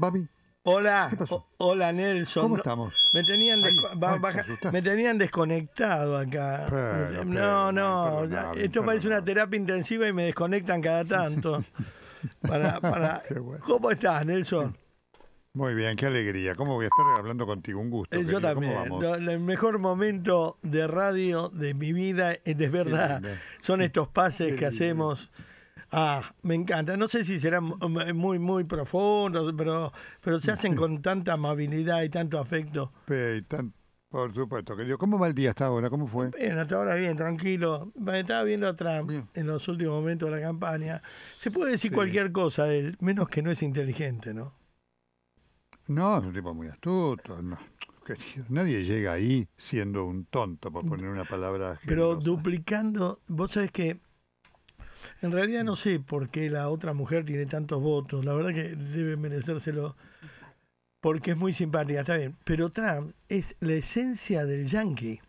Babi. Hola, hola Nelson. ¿Cómo estamos? Me tenían, baja- me tenían desconectado acá. Pero, no, pero, no, esto parece una terapia intensiva y me desconectan cada tanto. para, para... Qué bueno. ¿Cómo estás, Nelson? Muy bien, qué alegría. ¿Cómo voy a estar hablando contigo? Un gusto. Eh, yo querido. ¿Cómo también. No, el mejor momento de radio de mi vida, eh, de verdad, son estos pases que lindo. Ah, me encanta. No sé si serán mm, muy, muy profundos, pero, pero se hacen con tanta amabilidad y tanto afecto. Tan- por supuesto, querido. ¿Cómo va el día hasta ahora? ¿Cómo fue? Bien, hasta ahora bien, tranquilo. Me Estaba viendo a Trump Bien. en los últimos momentos de la campaña. Se puede decir Sí. cualquier cosa de él, menos que no es inteligente, ¿no? No, es un tipo muy astuto. No. querido. Nadie llega ahí siendo un tonto, por poner una palabra. Pero duplicando, vos sabés que en realidad no sé por qué la otra mujer tiene tantos votos. La verdad que debe merecérselo porque es muy simpática, está bien. Pero Trump es la esencia del yankee.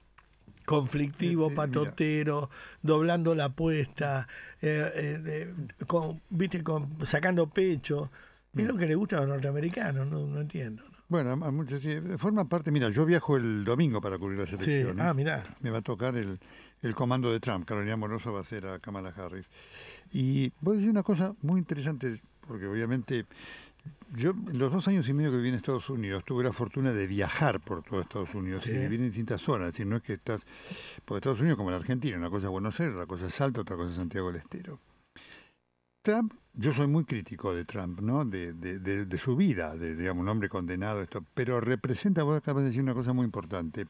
Conflictivo, Sí, sí, mira. patotero, doblando la apuesta, eh, eh, eh, con, viste, con, sacando pecho. Es lo que le gusta a los norteamericanos, no, no entiendo. ¿no? Bueno, a muchos sí. Forma parte, mira, yo viajo el domingo para cubrir las elecciones. Ah, mirá. me va a tocar el, el comando de Trump. Carolina Moroso va a hacer a Kamala Harris. Y voy a decir una cosa muy interesante, porque obviamente yo en los dos años y medio que viví en Estados Unidos tuve la fortuna de viajar por todo Estados Unidos Sí. y vivir en distintas zonas. Es decir, no es que estás... Porque Estados Unidos como la Argentina, una cosa es Buenos Aires, otra cosa es Salta, otra cosa es Santiago del Estero. Trump, yo soy muy crítico de Trump, ¿no? De, de, de- de su vida, de digamos, un hombre condenado, esto, pero representa, vos acabas de decir una cosa muy importante.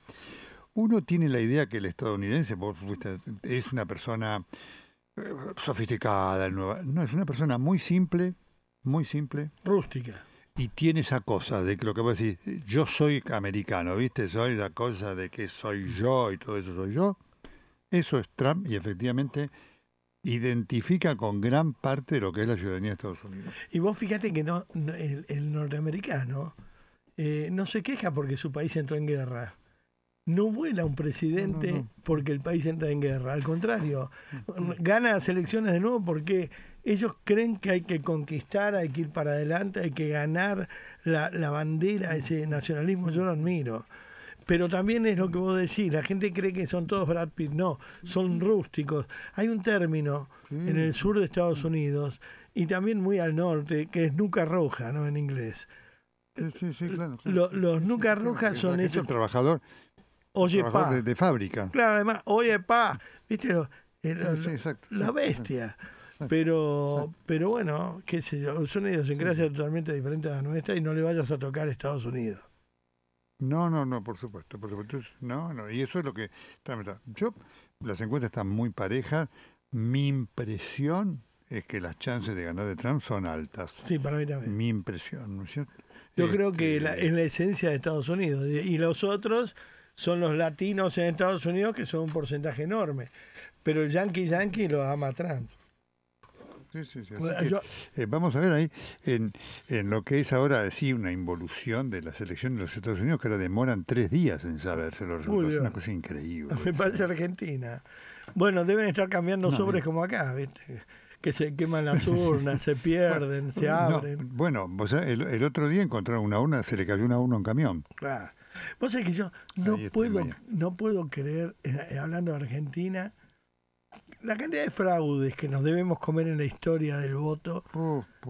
Uno tiene la idea que el estadounidense, vos es una persona eh, sofisticada, nueva. No, es una persona muy simple, muy simple, Rústica. y tiene esa cosa de que lo que vos decís, yo soy americano, ¿viste? Soy la cosa de que soy yo y todo eso soy yo. Eso es Trump y efectivamente identifica con gran parte de lo que es la ciudadanía de Estados Unidos. Y vos fíjate que no, no- el, el norteamericano eh, no se queja porque su país entró en guerra. No vuela un presidente No, no, no. porque el país entra en guerra. Al contrario, gana las elecciones de nuevo porque ellos creen que hay que conquistar, hay que ir para adelante, hay que ganar la, la bandera, ese nacionalismo. Yo lo admiro. Pero también es lo que vos decís, la gente cree que son todos Brad Pitt, no, son rústicos. Hay un término en el sur de Estados Unidos y también muy al norte, que es nuca roja, ¿no? En inglés. Sí, sí, claro. claro. Lo- los nuca rojas son esos. El trabajador, Oye, pa. de, de fábrica. Claro, además, oye, pa. ¿Viste? Lo- Sí, exacto. la bestia. Pero, pero bueno, qué sé yo, son idiosincrasias totalmente diferentes a la nuestra y no le vayas a tocar a Estados Unidos. No, no, no, por supuesto, por supuesto. Es- No, no, y eso es lo que... Yo, las encuestas están muy parejas. Mi impresión es que las chances de ganar de Trump son altas. Sí, para mí también. Mi impresión, ¿no es cierto? Yo creo que Este, la- es la esencia de Estados Unidos. Y los otros son los latinos en Estados Unidos, que son un porcentaje enorme. Pero el yankee yankee lo ama a Trump. sí, sí, sí, Yo- eh, vamos a ver ahí en, en lo que es ahora sí una involución de las elecciones de los Estados Unidos que ahora demoran tres días en saberse los resultados. Es una cosa increíble. me parece Argentina. Bueno, deben estar cambiando No, sobres eh. como acá, ¿viste? Que se queman las urnas, se pierden, se No, abren. bueno, sabés, el, el otro día encontraron una urna, se le cayó una urna a un camión. Claro. Vos sabés que yo no puedo, no puedo creer, eh, hablando de Argentina, la cantidad de fraudes que nos debemos comer en la historia del voto.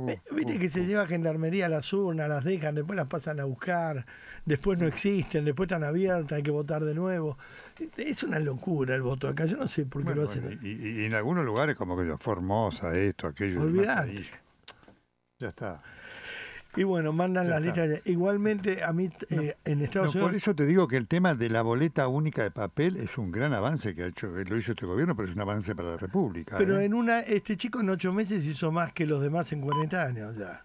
Eh, Viste que se lleva gendarmería a las urnas, las dejan, después las pasan a buscar, después no existen, después están abiertas, hay que votar de nuevo. Es una locura el voto acá, yo no sé por qué Bueno, lo hacen. y, y en algunos lugares como que yo, Formosa, esto, aquello. Olvidate. Ya está. Y bueno, mandan Ya las está. listas. de- Igualmente, a mí eh, en No, Estados por Unidos. eso te digo que el tema de la boleta única de papel es un gran avance que ha hecho, que lo hizo este gobierno, pero es un avance para la República. Pero ¿eh? en una, este chico en ocho meses hizo más que los demás en 40 años ya.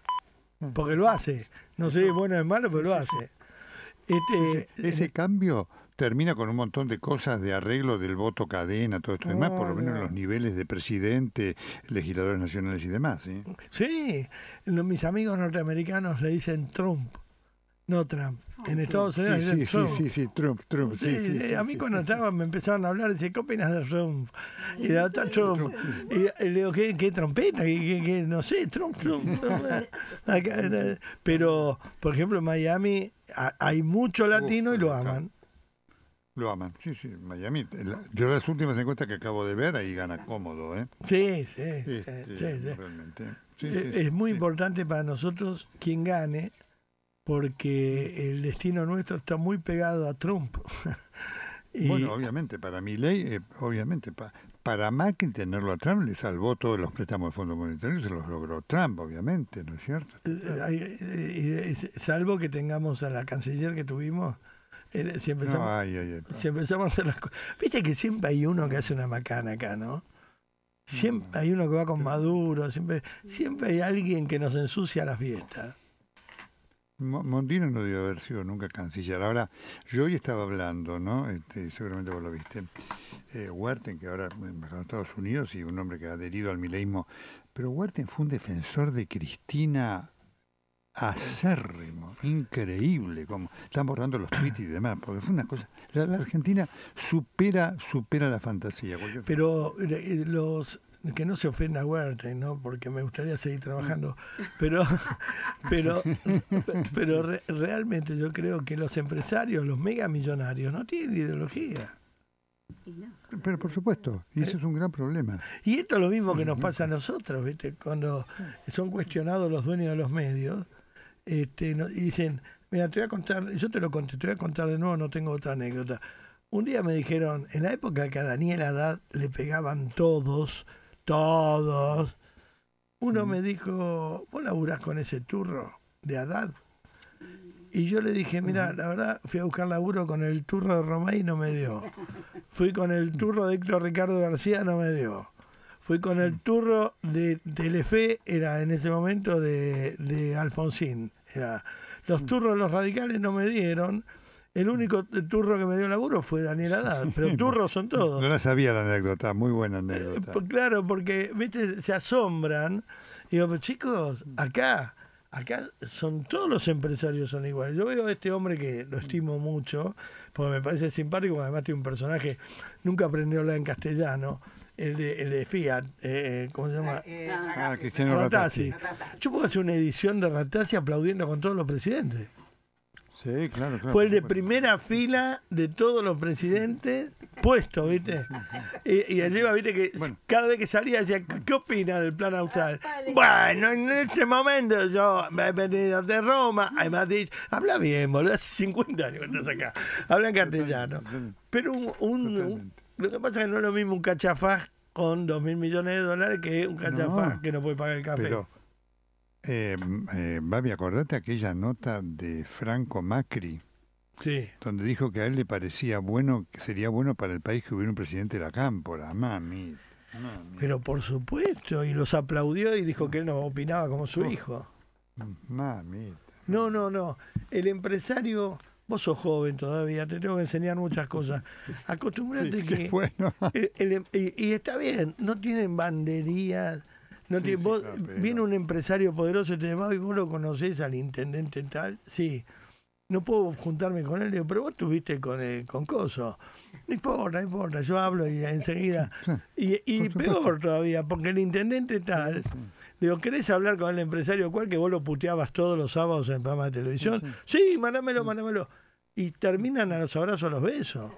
Mm. Porque lo hace. No sé si es bueno o es malo, pero lo hace. Este, Ese cambio termina con un montón de cosas de arreglo del voto cadena, todo esto y demás, por lo menos en los niveles de presidente, legisladores nacionales y demás. ¿sí? Mis amigos norteamericanos le dicen Trump. No Trump. En Estados Unidos. Sí, sí, sí, Trump. sí, sí, Trump, Trump, sí, Sí, sí, sí, sí, a mí sí, cuando sí. estaba me empezaban a hablar, dice, ¿qué opinas de Trump? Y de Trump. Y, y le digo, ¿qué, qué trompeta? ¿Qué, qué- qué? No sé, Trump, Trump. Eh, Pero, por ejemplo, en Miami ha- hay mucho latino y lo aman. Lo aman, sí, sí, Miami. la- Yo las últimas encuestas que acabo de ver, ahí gana cómodo, ¿eh? Sí, sí, Sí, sí, sí, realmente. Sí, Eh, sí, es muy sí. importante para nosotros quien gane, porque el destino nuestro está muy pegado a Trump. y, Bueno, obviamente, para mi ley, obviamente, pa- para Macri tenerlo a Trump le salvó todos los préstamos del Fondo Monetario, se los logró Trump, obviamente, ¿no es cierto? eh, eh, eh, salvo que tengamos a la canciller que tuvimos, si empezamos, No, ay, ay, ay. si empezamos a hacer las cosas. Viste que siempre hay uno que hace una macana acá, ¿no? Siempre hay uno que va con Maduro, siempre, siempre hay alguien que nos ensucia la fiesta. Mo- Mondino no debió haber sido nunca canciller. Ahora, yo hoy estaba hablando, ¿no? Este, seguramente vos lo viste. Eh, Huerten, que ahora en Estados Unidos y un hombre que ha adherido al mileísmo, pero Huerten fue un defensor de Cristina acérrimo, increíble, como están borrando los tweets y demás, porque fue una cosa. La, la Argentina supera, supera la fantasía. Pero eh, los que no se ofenda a Huerta, ¿no? Porque me gustaría seguir trabajando. Pero, pero, pero re- realmente yo creo que los empresarios, los megamillonarios, no tienen ideología. Pero por supuesto, y eso es un gran problema. Y esto es lo mismo que nos pasa a nosotros, ¿viste? Cuando son cuestionados los dueños de los medios, este, no- y dicen, mira, te voy a contar, yo te lo conté, te voy a contar de nuevo, no tengo otra anécdota. Un día me dijeron, en la época que a Daniel Haddad le pegaban todos, todos, uno me dijo, vos laburás con ese turro de Haddad. Y yo le dije, mira, la verdad, fui a buscar laburo con el turro de Romay y no me dio. Fui con el turro de Héctor Ricardo García, no me dio. Fui con el turro de Telefe, era en ese momento de, de Alfonsín. Era, los turros de los radicales no me dieron. El único turro que me dio laburo fue Daniel Haddad, pero turros son todos. No la sabía la anécdota, muy buena Eh, anécdota. claro, porque viste, se asombran. Y digo, pero chicos, acá, acá son todos los empresarios son iguales. Yo veo a este hombre que lo estimo mucho, porque me parece simpático, además tiene un personaje, nunca aprendió a hablar en castellano, el de, el de Fiat, eh, ¿cómo se llama? Eh, Ah, Cristiano Ratazzi. Ratazzi. Yo puedo hacer una edición de Ratazzi aplaudiendo con todos los presidentes. Sí, claro, claro. Fue el de primera fila de todos los presidentes puesto, ¿viste? Y, y encima, ¿viste? Que Bueno. cada vez que salía decía, ¿qué opina del plan austral? Bueno, en este momento yo me he venido de Roma, además dicho, habla bien, boludo, hace 50 años que estás acá, habla en castellano. Pero un, un- un- Totalmente. Lo que pasa es que no es lo mismo un cachafaz con 2 mil millones de dólares que un cachafaz No, que no puede pagar el café. Pero, eh, eh, Babi, acordate aquella nota de Franco Macri, sí. donde dijo que a él le parecía bueno, que sería bueno para el país que hubiera un presidente de la cámpora. Mami. mami, Pero por supuesto, y los aplaudió y dijo que él no opinaba como su Oh. hijo. Mami. No, no, no. El empresario, vos sos joven todavía, te tengo que enseñar muchas cosas. Acostumbrate que. Bueno. el- el em- y, está bien, no tienen banderías. No Sí, tiene- sí, vos- Viene un empresario poderoso y te dice, y vos lo conocés al intendente tal. Sí. No puedo juntarme con él, pero vos estuviste con, eh, con Coso. No importa, no importa, yo hablo y enseguida. Y, peor todavía, porque el intendente tal, le digo, ¿querés hablar con el empresario cual que vos lo puteabas todos los sábados en el programa de televisión? Sí, mándamelo, mándamelo. Y terminan a los abrazos, a los besos.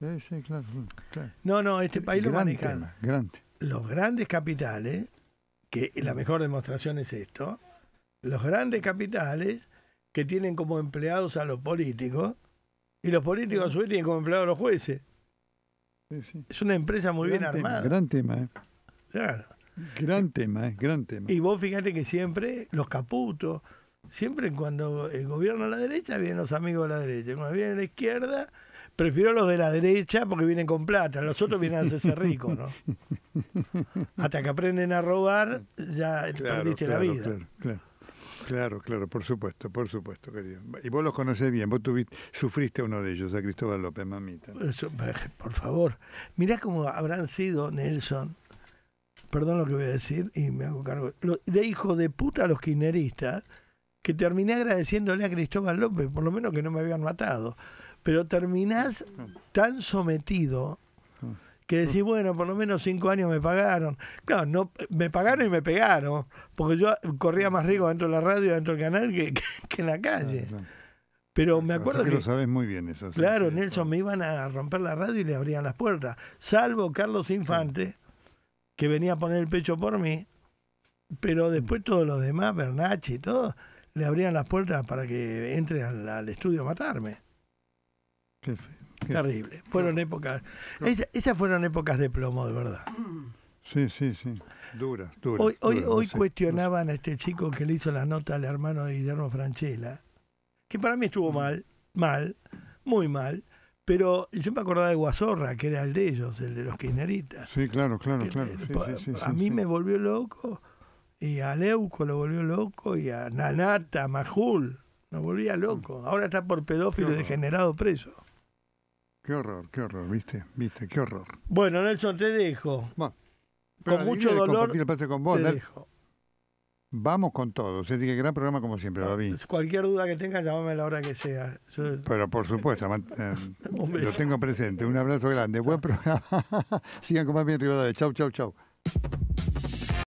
Sí, sí, claro. claro. No, no, este país lo Gran manejan tema, gran tema. los grandes capitales, que la mejor demostración es esto, los grandes capitales que tienen como empleados a los políticos, y los políticos a su vez tienen como empleados a los jueces. Sí, sí. Es una empresa muy bien tema, armada. Gran tema, eh. Claro. Gran tema, eh. Gran tema. Y vos fíjate que siempre los caputos, siempre cuando el gobierno a la derecha vienen los amigos de la derecha, cuando viene a la izquierda, prefiero los de la derecha porque vienen con plata, los otros vienen a hacerse ricos, ¿no? Hasta que aprenden a robar, ya perdiste la vida. Claro, claro. Claro, claro, por supuesto, por supuesto, querido. Y vos los conocés bien, vos tuviste, sufriste uno de ellos, a Cristóbal López, mamita. Eso, por favor, mirá cómo habrán sido Nelson, perdón lo que voy a decir y me hago cargo, de hijo de puta a los kirchneristas, que terminé agradeciéndole a Cristóbal López, por lo menos que no me habían matado. Pero terminás tan sometido que decís, bueno, por lo menos cinco años me pagaron. Claro, no, me pagaron y me pegaron, porque yo corría más rico dentro de la radio, dentro del canal, que, que, en la calle. Pero me acuerdo que, que, lo sabes muy bien eso. Claro, Nelson, me iban a romper la radio y le abrían las puertas. Salvo Carlos Infante, que venía a poner el pecho por mí, pero después todos los demás, Bernachi y todo, le abrían las puertas para que entre al, estudio a matarme. Qué Terrible. Fueron épocas. esas fueron épocas de plomo, de verdad. Sí, sí, sí. Duras, duras. Hoy, hoy, hoy cuestionaban a este chico que le hizo la nota al hermano de Guillermo Franchella, que para mí estuvo mal, mal, muy mal. Pero yo me acordaba de Guasorra, que era el de ellos, el de los kirchneristas. Sí, claro, claro, claro. a mí me volvió loco, y a Leuco lo volvió loco, y a Nanata, a Majul, nos volvía loco. Ahora está por pedófilo degenerado preso. Qué horror, qué horror, ¿viste? ¿Viste? Qué horror. Bueno, Nelson, te dejo. con mucho dolor. con vos, te dejo. Vamos con todo. Sea, que gran programa como siempre, David. Cualquier duda que tengas, llámame a la hora que sea. Pero por supuesto, eh, lo tengo presente. Un abrazo grande. Buen programa. Sigan con más bien Rivadavia. Chau, chau, chau.